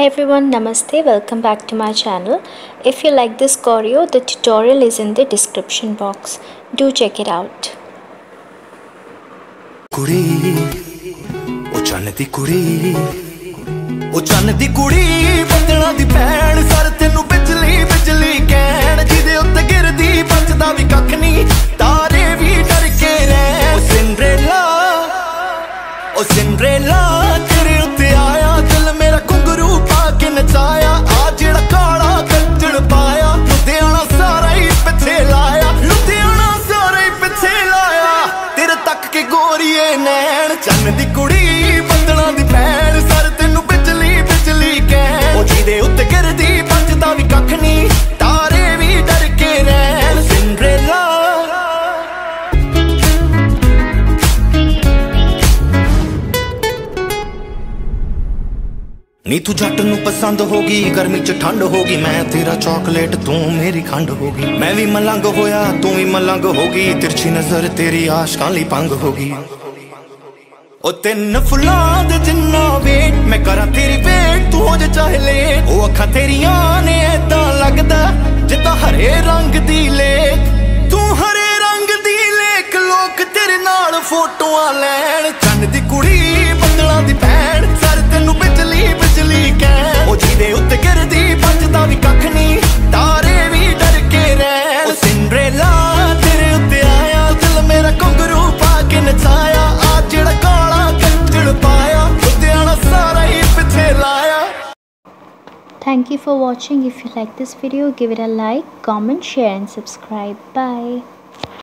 Hey everyone, Namaste. Welcome back to my channel. If you like this choreo, the tutorial is in the description box. Do check it out. ਕੁੜੀ ਉਹ ਚੰਨ ਦੀ ਕੁੜੀ ਉਹ ਚੰਨ ਦੀ ਕੁੜੀ ਬੱਦਲਾਂ ਦੀ ਭੈਣ ਸਰ ਤੈਨੂੰ ਬਿਜਲੀ ਉਹ ਸਿੰਡਰੇਲਾ ਤੇਰੇ ਉੱਤੇ ਆਇਆ, ਦਿਲ ਮੇਰਾ ਕੁੰਗਰੂ ਪਾ ਕੇ ਨਚਾਇਆ। ਆ ਜਿਹੜਾ ਕਾਲਾ ਕੱਜੜ ਪਾਇਆ, ਲੁਧਿਆਣਾ ਸਾਰਾ ਹੀ ਪਿੱਛੇ ਲਾਇਆ। ਲੁਧਿਆਣਾ ਸਾਰਾ ਹੀ ਪਿੱਛੇ ਲਾਇਆ। ਤੇਰੇ ਤੱਕ ਕੇ ਗੋਰੀਏ ਨੈਣ, ਚੰਨ ਦੀ ਕੁੜੀ ਨੀ ਤੂੰ ਜੱਟ ਨੂੰ ਪਸੰਦ ਹੋ ਗਈ ਗਰਮੀ ਚ ਠੰਡ ਹੋ ਗਈ ਮੈਂ ਤੇਰਾ ਚਾਕਲੇਟ ਤੂੰ ਮੇਰੀ ਖੰਡ ਹੋ ਗਈ ਮੈਂ ਵੀ ਮਲੰਗ ਹੋਇਆ, ਤੂੰ ਵੀ ਮਲੰਗ ਹੋ ਗਈ ਤਿਰਛੀ ਨਜ਼ਰ ਤੇਰੀ ਆਸ਼ਕਾਂ ਲਈ ਪੰਗ ਹੋ ਗਈ ਉਹ ਤਿੰਨ ਫੁੱਲਾਂ ਦੇ ਜਿੰਨਾ ਵੇਟ, ਮੈਂ ਕਰਾਂ ਤੇਰੀ ਵੇਟ, ਤੂੰ ਹੋ ਜਾ ਚਾਹੇ ਲੈ ਉਹ ਅੱਖਾਂ ਤੇਰੀਆਂ ਨੇ ਏਦਾਂ ਲੱਗਦਾ, ਜਿੱਦਾਂ ਹਰੇ ਰੰਗ ਦੀ ਲੇਕ। ਤੂੰ ਹਰੇ ਰੰਗ ਦੀ ਲੇਕ, ਲੋਕ ਤੇਰੇ ਨਾਲ ਫੋਟੋਆਂ ਲੈਣ। Thank you for watching. If you like this video, give it a like, comment, share and subscribe. Bye.